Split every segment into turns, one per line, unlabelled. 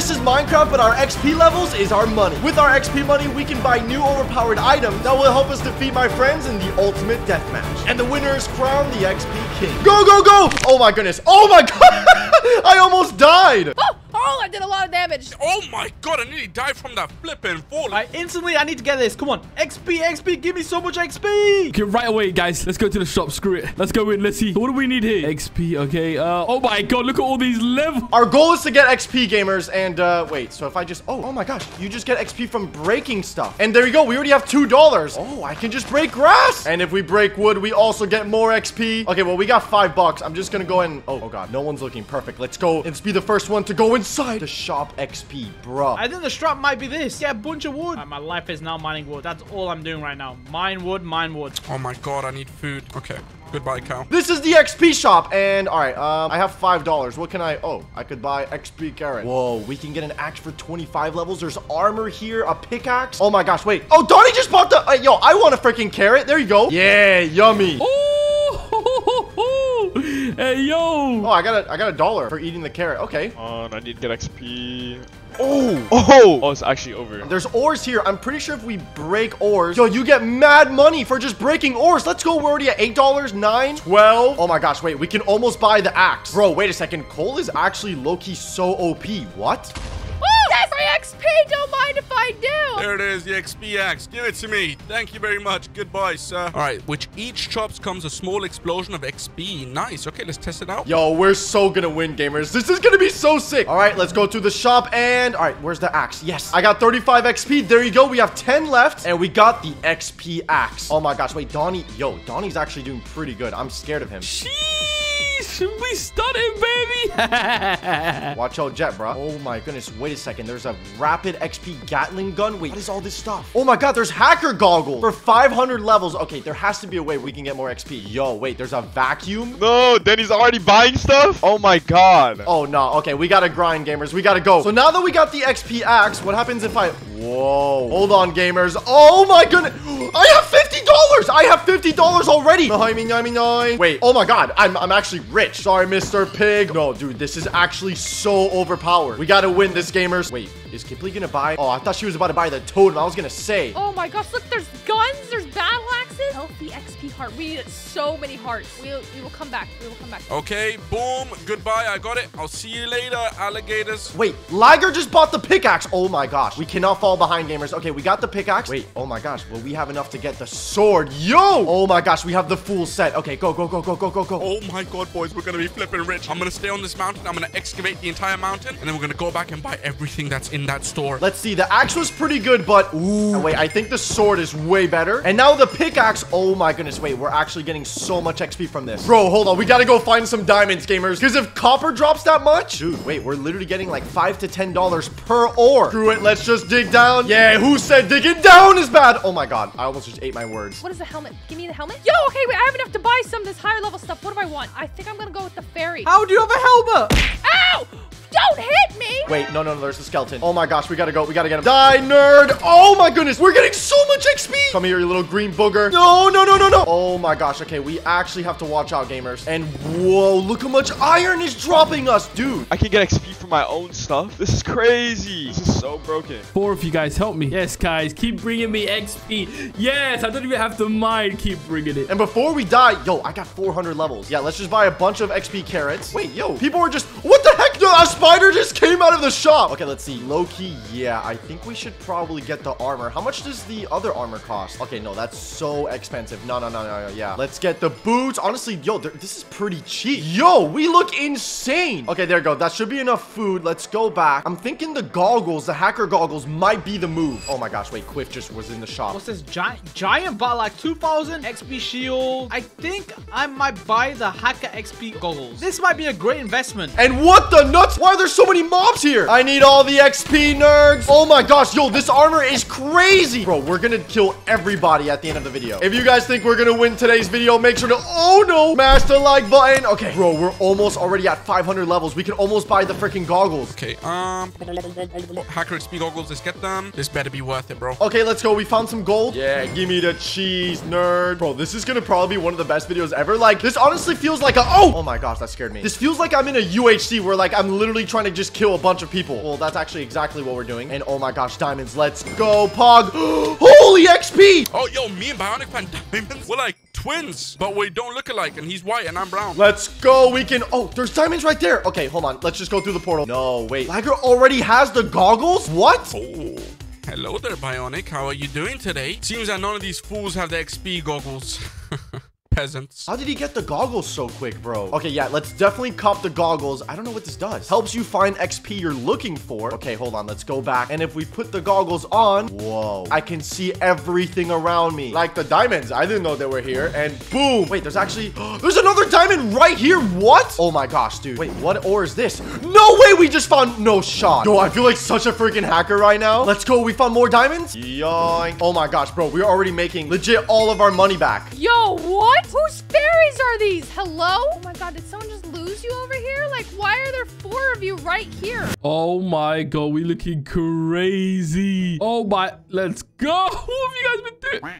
This is Minecraft, but our XP levels is our money. With our XP money, we can buy new overpowered items that will help us defeat my friends in the ultimate deathmatch. And the winner is crowned the XP king. Go, go, go! Oh my goodness. Oh my god! I almost died!
Oh, Oh, I did a lot of damage.
Oh my god, I nearly died from that flipping fall.
All right, instantly, I need to get this. Come on. XP, XP, give me so much XP. Okay, right away, guys. Let's go to the shop. Screw it. Let's go in. Let's see. What do we need here? XP, okay. Uh, oh my god, look at all these levels.
Our goal is to get XP, gamers, and, uh, wait, so if I just, oh, oh my gosh, you just get XP from breaking stuff. And there you go, we already have $2. Oh, I can just break grass. And if we break wood, we also get more XP. Okay, well, we got five bucks. I'm just gonna go in, oh, oh god, no one's looking perfect. Let's go, let's be the first one to go inside the shop XP, bruh.
I think the strap might be this. Yeah, a bunch of wood. All right, my life is now mining wood. That's all I'm doing right now. Mine wood, mine wood.
Oh my god, I need food. Okay, goodbye, cow.
This is the XP shop, and all right, um, I have five dollars. What can I? Oh, I could buy XP carrot. Whoa, we can get an axe for 25 levels. There's armor here, a pickaxe. Oh my gosh, wait. Oh, Donnie just bought the. Uh, yo, I want a freaking carrot. There you go. Yeah, yummy.
Oh, hey, yo.
Oh, I got a, I got a dollar for eating the carrot. Okay.
On, I need to get XP.
Oh.
Oh! Oh, it's actually over.
There's ores here. I'm pretty sure if we break ores, yo, you get mad money for just breaking ores. Let's go. We're already at $8, 9 12 Oh my gosh, wait. We can almost buy the axe. Bro, wait a second. Coal is actually low-key so OP. What?
Woo! That's my XP. Don't mind if I do.
There it is, the XP axe. Give it to me. Thank you very much. Goodbye, sir. All right, which each chops comes a small explosion of XP. Nice. Okay, let's test it out.
Yo, we're so gonna win, gamers. This is gonna be so sick. All right, let's go to the shop and... All right, where's the axe? Yes, I got 35 XP. There you go. We have 10 left and we got the XP axe. Oh my gosh, wait, Donnie... Yo, Donnie's actually doing pretty good. I'm scared of him.
Sheesh. We stunning, baby.
Watch out, Jet, bro. Oh my goodness. Wait a second. There's a rapid XP Gatling gun. Wait, what is all this stuff? Oh my god, there's hacker goggles for 500 levels. Okay, there has to be a way we can get more XP. Yo, wait, there's a vacuum.
No, Danny's already buying stuff? Oh my god.
Oh no. Okay, we gotta grind, gamers. We gotta go. So now that we got the XP axe, what happens if I... Whoa. Hold on, gamers. Oh my goodness. I have $50. I have $50 already. Wait. Oh my god. I'm, I'm actually rich. Sorry, Mr. Pig. No, dude, this is actually so overpowered. We gotta win this, gamers. Wait, is Kipley gonna buy? Oh, I thought she was about to buy the totem. I was gonna say.
Oh my gosh, look, there's guns, there's battle axes. Healthy XP heart. We need so many hearts. We, we will come back. We will come back.
Okay, boom. Goodbye. I got it. I'll see you later, alligators.
Wait, Liger just bought the pickaxe. Oh my gosh. We cannot fall behind, gamers. Okay, we got the pickaxe. Wait, oh my gosh. Will we have enough to get the sword? Yo! Oh my gosh, we have the full set. Okay, go, go, go, go, go, go, go.
Oh my god, boys, we're gonna be flipping rich. I'm gonna stay on this mountain. I'm gonna excavate the entire mountain, and then we're gonna go back and buy everything that's in that store.
Let's see. The axe was pretty good, but ooh, wait, I think the sword is way better. And now the pickaxe. Oh my goodness. Wait, we're actually getting so much XP from this. Bro, hold on. We gotta go find some diamonds, gamers. Because if copper drops that much, dude, wait, we're literally getting like five to ten dollars per ore. Screw it. Let's just dig down. Yeah, who said digging down is bad? Oh my god, I almost just ate my words.
What is the helmet? Give me the helmet. Yo, okay, wait, I have enough to buy some of this higher level stuff. What do I want? I think I'm gonna go with the fairy.
How do you have a helmet?
Ow! Don't hit me!
Wait, no, no, no, there's a skeleton. Oh my gosh, we gotta go. We gotta get him. Die, nerd! Oh my goodness, we're getting so much XP! Come here, you little green booger. No, no, no, no, no! Oh my gosh, okay, we actually have to watch out, gamers. And whoa, look how much iron is dropping us, dude!
I can get XP for my own stuff. This is crazy. This is so broken.
Four of you guys help me. Yes, guys, keep bringing me XP. Yes, I don't even have to mine. Keep bringing it.
And before we die, yo, I got 400 levels. Yeah, let's just buy a bunch of XP carrots. Wait, yo, people are just, what the heck? Yo, a spider just came out of the shop. Okay, let's see. Low-key, yeah, I think we should probably get the armor. How much does the other armor cost? Okay, no, that's so expensive. No, no, no, no, no, yeah. Let's get the boots. Honestly, yo, this is pretty cheap. Yo, we look insane. Okay, there you go. That should be enough food. Let's go back. I'm thinking the goggles, the hacker goggles might be the move. Oh my gosh, wait, Quiff just was in the shop.
What's this giant giant bot like 2000 XP shield? I think I might buy the hacker XP goggles. This might be a great investment.
And what the nuts? Why are there so many mobs here? I need all the XP, nerds. Oh my gosh, yo, this armor is crazy. Bro, we're gonna kill everybody at the end of the video. If you guys think we're gonna win today's video, make sure to, oh no, mash the like button. Okay, bro, we're almost already at 500 levels. We can almost buy the freaking goggles.
Okay, um, hacker XP goggles, let's get them. This better be worth it, bro.
Okay, let's go. We found some gold. Yeah, give me the cheese, nerd. Bro, this is gonna probably be one of the best videos ever. Like, this honestly feels like a, oh, oh my gosh, that scared me. This feels like I'm in a UHC where like I'm literally literally trying to just kill a bunch of people. Well, that's actually exactly what we're doing. And oh my gosh, diamonds. Let's go, Pog. Holy XP.
Oh, yo, me and Bionic Man Diamonds, we're like twins, but we don't look alike, and he's white and I'm brown.
Let's go. We can. Oh, there's diamonds right there. Okay, hold on. Let's just go through the portal. No, wait. Lagger already has the goggles? What?
Oh, hello there, Bionic. How are you doing today? Seems that none of these fools have the XP goggles. Peasants.
How did he get the goggles so quick, bro? Okay, yeah, let's definitely cop the goggles. I don't know what this does. Helps you find XP you're looking for. Okay, hold on. Let's go back. And if we put the goggles on, whoa, I can see everything around me. Like the diamonds. I didn't know they were here. And boom. Wait, there's actually, there's another diamond right here. What? Oh my gosh, dude. Wait, what ore is this? No way we just found no shot. Yo, I feel like such a freaking hacker right now. Let's go. We found more diamonds. Yoink. Oh my gosh, bro. We're already making legit all of our money back.
Yo, what? Whose fairies are these? Hello? Oh my god, did someone just lose you over here? Like, why are there four of you right here?
Oh my god, we looking crazy. Oh my, let's go. What have you guys been doing?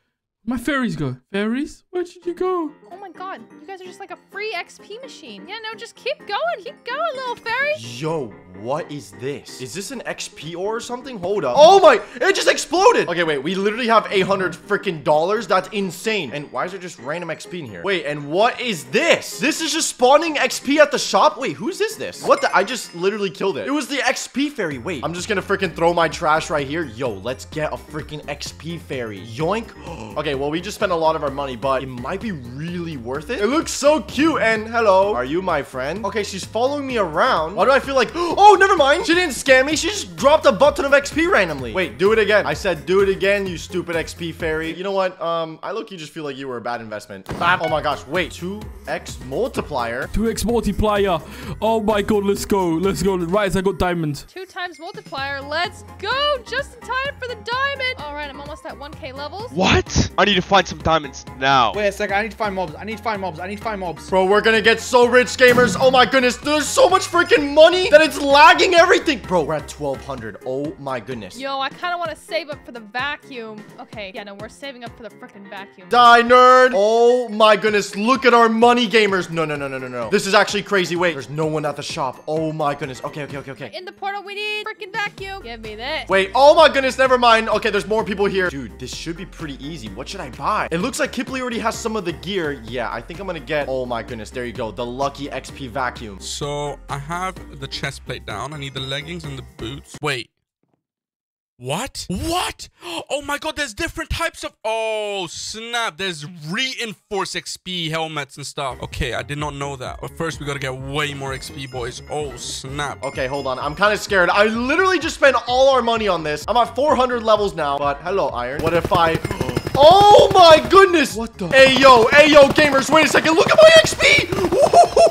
My fairies go. Fairies? Where did you go?
Oh my god, you guys are just like a free XP machine. Yeah, no, just keep going. Keep going, little fairy.
Yo, what is this? Is this an XP ore or something? Hold up. Oh my, it just exploded. Okay, wait, we literally have 800 freaking dollars. That's insane. And why is there just random XP in here? Wait, and what is this? This is just spawning XP at the shop? Wait, whose is this? What the? I just literally killed it. It was the XP fairy. Wait, I'm just gonna freaking throw my trash right here. Yo, let's get a freaking XP fairy. Yoink. okay, well, we just spent a lot of our money, but it might be really worth it. It looks so cute. And hello, are you my friend? Okay, she's following me around. Why do I feel like, oh, never mind. She didn't scam me. She just dropped a button of XP randomly. Wait, do it again. I said, do it again, you stupid XP fairy. You know what? Um, I look, you just feel like you were a bad investment. Bam. Oh my gosh, wait, 2x multiplier.
2x multiplier. Oh my god, let's go. Let's go. Right, I got diamonds.
Two times multiplier. Let's go. Just in time for the diamond. All right, I'm almost at 1k levels.
What? I need to find some diamonds now.
Wait a second. I need to find mobs. I need to find mobs. I need to find mobs.
Bro, we're gonna get so rich, gamers. Oh my goodness, there's so much freaking money that it's lagging everything. Bro, we're at 1200. Oh my goodness.
Yo, I kind of want to save up for the vacuum. Okay, yeah, no, we're saving up for the freaking vacuum.
Die, nerd. Oh my goodness, look at our money, gamers. No, no, no, no, no, no. This is actually crazy. Wait, there's no one at the shop. Oh my goodness. Okay, okay, okay, okay.
In the portal, we need freaking vacuum. Give me this.
Wait, oh my goodness, never mind. Okay, there's more people here. Dude, this should be pretty easy. What should I buy? It looks like Kipley already has some of the gear. Yeah, I think I'm gonna get, oh my goodness, there you go. The lucky XP vacuum.
So I have the chest plate down. I need the leggings and the boots. Wait. What? What? Oh my god, there's different types of... Oh, snap. There's reinforced XP helmets and stuff. Okay, I did not know that. But first, we gotta get way more XP, boys. Oh, snap.
Okay, hold on. I'm kind of scared. I literally just spent all our money on this. I'm at 400 levels now, but hello, Iron. What if I... Oh my goodness! What the? Hey yo, hey yo, gamers! Wait a second. Look at my XP!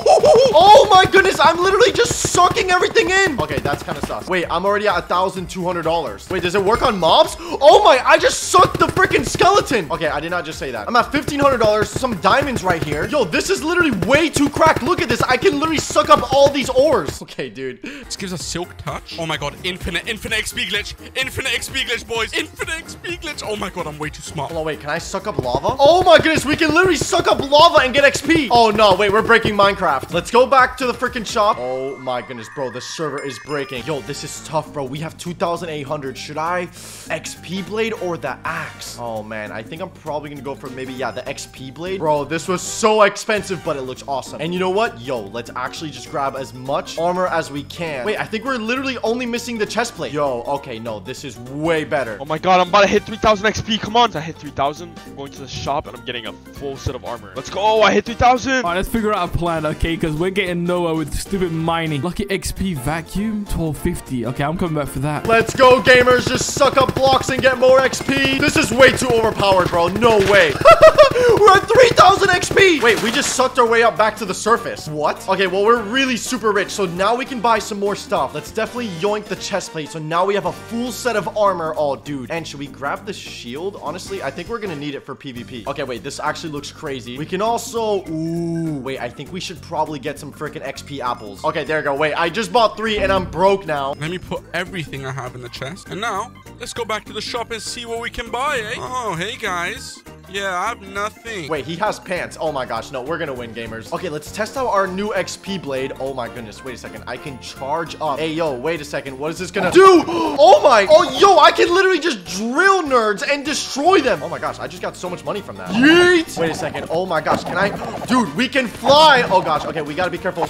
Oh my goodness! I'm literally just sucking everything in. Okay, that's kind of sus. Wait, I'm already at a thousand two hundred dollars. Wait, does it work on mobs? Oh my! I just sucked the freaking skeleton. Okay, I did not just say that. I'm at fifteen hundred dollars. Some diamonds right here. Yo, this is literally way too cracked. Look at this. I can literally suck up all these ores. Okay, dude.
This gives us silk touch. Oh my god, infinite, infinite XP glitch. Infinite XP glitch, boys. Infinite XP glitch. Oh my god, I'm way too smart.
Hold on, wait. Can I suck up lava? Oh my goodness, we can literally suck up lava and get XP. Oh no, wait, we're breaking Minecraft. Let's go back to the freaking shop. Oh my goodness, bro, the server is breaking. Yo, this is tough, bro. We have 2,800. Should I XP blade or the axe? Oh man, I think I'm probably gonna go for maybe, yeah, the XP blade. Bro, this was so expensive, but it looks awesome. And you know what? Yo, let's actually just grab as much armor as we can. Wait, I think we're literally only missing the chest plate. Yo, okay, no, this is way better.
Oh my god, I'm about to hit 3,000 XP. Come on. I hit 3,000. I'm going to the shop and I'm getting a full set of armor. Let's go. Oh, I hit 3,000.
All right, let's figure out a plan, okay? Because we're getting nowhere with stupid mining. Lucky XP vacuum, 1250. Okay, I'm coming back for that.
Let's go, gamers. Just suck up blocks and get more XP. This is way too overpowered, bro. No way. we're at 3,000 XP. Wait, we just sucked our way up back to the surface. What? Okay, well, we're really super rich. So now we can buy some more stuff. Let's definitely yoink the chest plate. So now we have a full set of armor. Oh, dude. And should we grab the shield? Honestly, I think we're going to need it for PvP. Okay, wait. This actually looks crazy. We can also... Ooh, wait. I think we should probably get some freaking XP apples. Okay, there we go. Wait, I just bought three and I'm broke now.
Let me put everything I have in the chest. And now, let's go back to the shop and see what we can buy, eh? Oh, hey guys. Yeah, I have nothing.
Wait, he has pants. Oh my gosh, no, we're gonna win, gamers. Okay, let's test out our new XP blade. Oh my goodness, wait a second. I can charge up. Hey, yo, wait a second. What is this gonna do? Oh my, oh, yo, I can literally just drill nerds and destroy them. Oh my gosh, I just got so much money from that. Yeet! Wait a second. Oh my gosh, can I? Dude, we can fly. Oh gosh, okay, we gotta be careful.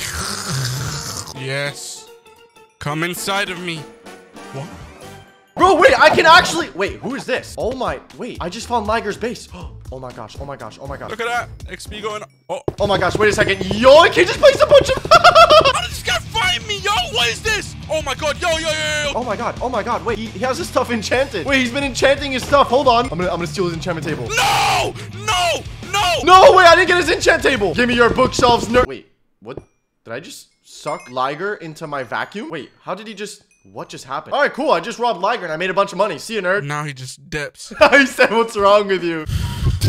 Yes. Come inside of me. What?
Bro, wait, I can actually, wait, who is this? Oh my, wait, I just found Liger's base. Oh my gosh, oh my gosh, oh my gosh.
Look at that. XP going. Oh.
Oh my gosh, wait a second. Yo, I can just place a bunch of...
How did this guy find me? Yo, what is this? Oh my god, yo, yo, yo, yo.
Oh my god, oh my god, wait, he, he has his stuff enchanted. Wait, he's been enchanting his stuff. Hold on. I'm gonna, I'm gonna steal his enchantment table.
No! No! No!
No, wait, I didn't get his enchant table. Give me your bookshelves, nerd. Wait, what? Did I just suck Liger into my vacuum? Wait, how did he just... What just happened? All right, cool. I just robbed Liger and I made a bunch of money. See you, nerd.
Now he just dips.
he said, what's wrong with you?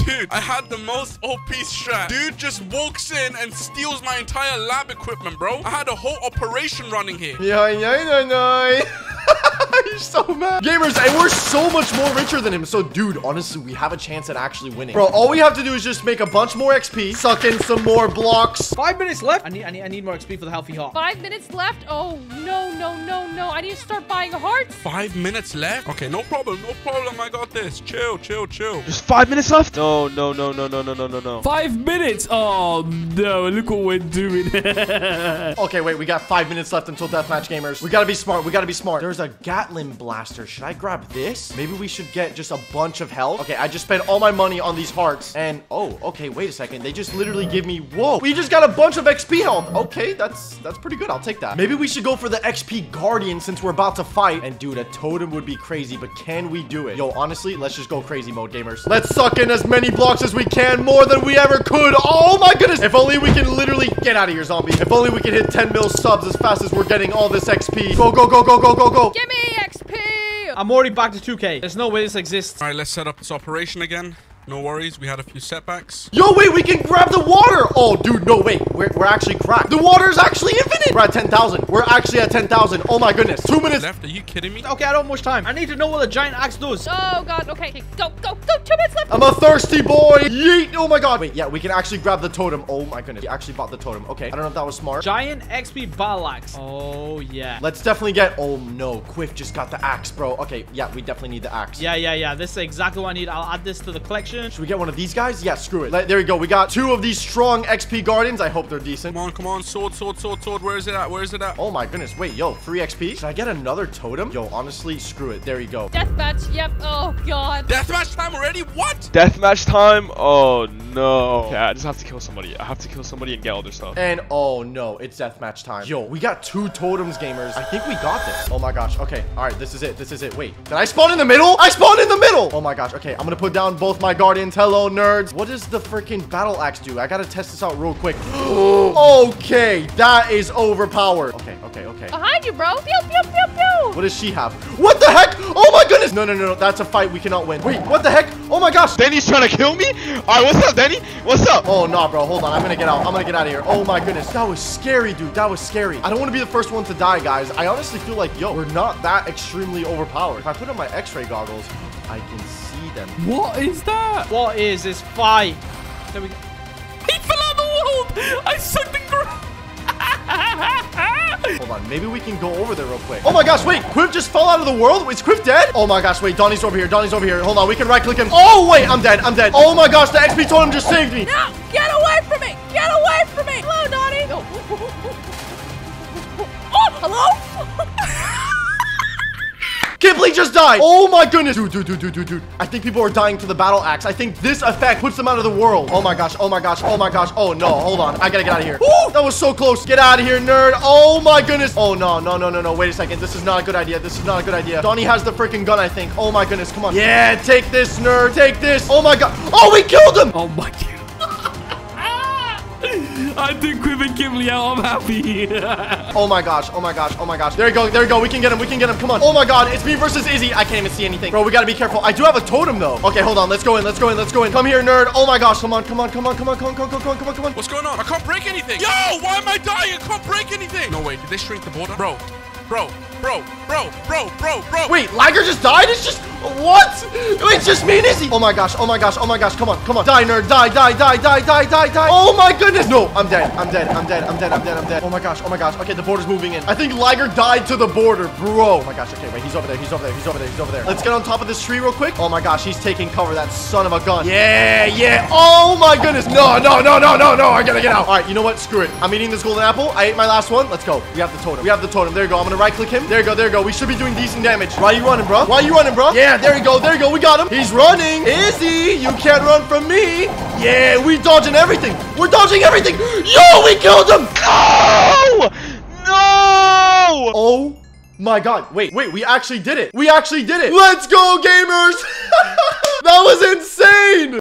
Dude, I had the most OP strat. Dude just walks in and steals my entire lab equipment, bro. I had a whole operation running here.
Yeah, yeah, yeah, yeah. He's so mad. Gamers, and we're so much more richer than him. So, dude, honestly, we have a chance at actually winning. Bro, all we have to do is just make a bunch more XP, suck in some more blocks.
Five minutes left. I need, I need, I need more XP for the healthy heart.
Five minutes left. Oh, no, no, no, no. I need to start buying hearts.
Five minutes left? Okay, no problem, no problem. I got this. Chill, chill, chill.
Just five minutes left? No, no, no, no, no, no, no, no, no.
Five minutes. Oh, no. Look what we're doing.
Okay, wait, we got five minutes left until deathmatch gamers. We gotta be smart. We gotta be smart. There's a Gatling blaster. Should I grab this? Maybe we should get just a bunch of health. Okay, I just spent all my money on these hearts. And, oh, okay, wait a second. They just literally give me, whoa, we just got a bunch of XP health. Okay, that's that's pretty good. I'll take that. Maybe we should go for the XP Guardian since we're about to fight. And dude, a totem would be crazy, but can we do it? Yo, honestly, let's just go crazy mode, gamers. Let's suck in as many blocks as we can, more than we ever could. Oh my goodness. If only we can literally get out of here, zombie. If only we can hit 10 mil subs as fast as we're getting all this XP. Go, go, go, go, go, go, go.
Give me.
I'm already back to 2k. There's no way this exists.
All right, let's set up this operation again. No worries, we had a few setbacks.
Yo, wait, we can grab the water. Oh, dude, no, wait. We're, we're actually cracked. The water is actually infinite. We're at 10,000. We're actually at 10,000. Oh my goodness. Two minutes.
Left? Are you kidding me?
Okay, I don't have much time. I need to know what the giant axe does.
Oh, God. Okay, okay. Go, go, go. Two minutes left.
I'm a thirsty boy. Yeet. Oh my god. Wait, yeah, we can actually grab the totem. Oh my goodness. We actually bought the totem. Okay. I don't know if that was smart.
Giant XP battle axe. Oh, yeah.
Let's definitely get... Oh, no. Quiff just got the axe, bro. Okay, yeah, we definitely need the axe.
Yeah, yeah, yeah. This is exactly what I need. I'll add this to the collection.
Should we get one of these guys? Yeah, screw it. Let- there we go. We got two of these strong XP Guardians. I hope they're decent.
Come on, come on. Sword, sword, sword, sword. Where is it at? Where is it at?
Oh my goodness. Wait, yo, free XP? Should I get another totem? Yo, honestly, screw it. There you go.
Deathmatch. Yep. Oh, God.
Deathmatch time already? What?
Deathmatch time? Oh, no. Okay, I just have to kill somebody. I have to kill somebody and get all their stuff.
And oh no, it's deathmatch time. Yo, we got two totems, gamers. I think we got this. Oh my gosh. Okay. All right. This is it. This is it. Wait. Did I spawn in the middle? I spawned in the middle. Oh my gosh. Okay. I'm gonna put down both my guardians. Hello, nerds. What does the freaking battle axe do? I gotta test this out real quick. okay. That is overpowered. Okay. Okay. Okay.
Behind you, bro. Pew, pew, pew, pew.
What does she have? What the heck? Oh my goodness. No, no, no, no. That's a fight we cannot win. Wait. What the heck? Oh my gosh.
Danny's trying to kill me? All right, what's up, Danny? What's up?
Oh, no, bro. Hold on. I'm gonna get out. I'm gonna get out of here. Oh, my goodness. That was scary, dude. That was scary. I don't want to be the first one to die, guys. I honestly feel like, yo, we're not that extremely overpowered. If I put on my x-ray goggles, I can see them.
what is that?
What is this fight? There we go.
He fell out the world.
Maybe we can go over there real quick. Oh, my gosh. Wait. Quiff just fell out of the world? Is Quiff dead? Oh, my gosh. Wait. Donnie's over here. Donnie's over here. Hold on. We can right-click him. Oh, wait. I'm dead. I'm dead. Oh, my gosh. The XP totem just saved me.
No, get away from me. Get away from me. Hello, Donnie. Oh, hello?
Kipley just died. Oh my goodness. Dude, dude, dude, dude, dude, dude. I think people are dying to the battle axe. I think this effect puts them out of the world. Oh my gosh. Oh my gosh. Oh my gosh. Oh no. Hold on. I gotta get out of here. Woo! That was so close. Get out of here, nerd. Oh my goodness. Oh no, no, no, no, no. Wait a second. This is not a good idea. This is not a good idea. Donnie has the freaking gun, I think. Oh my goodness. Come on. Yeah, take this, nerd. Take this. Oh my god. Oh, we killed him.
Oh my god. I took Quiff and Kimberly out. I'm happy.
Oh my gosh. Oh my gosh. Oh my gosh. There you go. There you go. We can get him. We can get him. Come on. Oh my god. It's me versus Izzy. I can't even see anything. Bro, we gotta be careful. I do have a totem though. Okay, hold on. Let's go in. Let's go in. Let's go in. Come here, nerd. Oh my gosh. Come on. Come on. Come on. Come on. Come on. Come on. Come on. Come on. Come on.
What's going on? I can't break anything. Yo, why am I dying? I can't break anything. No way. Did they shrink the border? Bro, bro, bro, bro, bro, bro, bro.
Wait, Liger just died? It's just... What? It's just me and Izzy. Oh my gosh. Oh my gosh. Oh my gosh. Come on. Come on. Die, nerd. Die, die, die, die, die, die, die. Oh my goodness. No, I'm dead. I'm dead. I'm dead. I'm dead. I'm dead. I'm dead. Oh my gosh. Oh my gosh. Okay, the border's moving in. I think Liger died to the border, bro. Oh my gosh. Okay, wait. He's over there. He's over there. He's over there. He's over there. Let's get on top of this tree real quick. Oh my gosh. He's taking cover. That son of a gun. Yeah, yeah. Oh my goodness. No, no, no, no, no, no. I gotta get out. All right. You know what? Screw it. I'm eating this golden apple. I ate my last one. Let's go. We have the totem. We have the totem. There you go. I'm gonna right click him. There you go. There you go. We should be doing decent damage. Why are you running, bro? Why are you running, bro? Yeah, there you go. There you go. We got him. He's running. Is he? you can't run from me. Yeah, we dodging everything. We're dodging everything. Yo, we killed him.
No! No!
Oh my god. Wait, wait, we actually did it. We actually did it. Let's go, gamers. that was insane.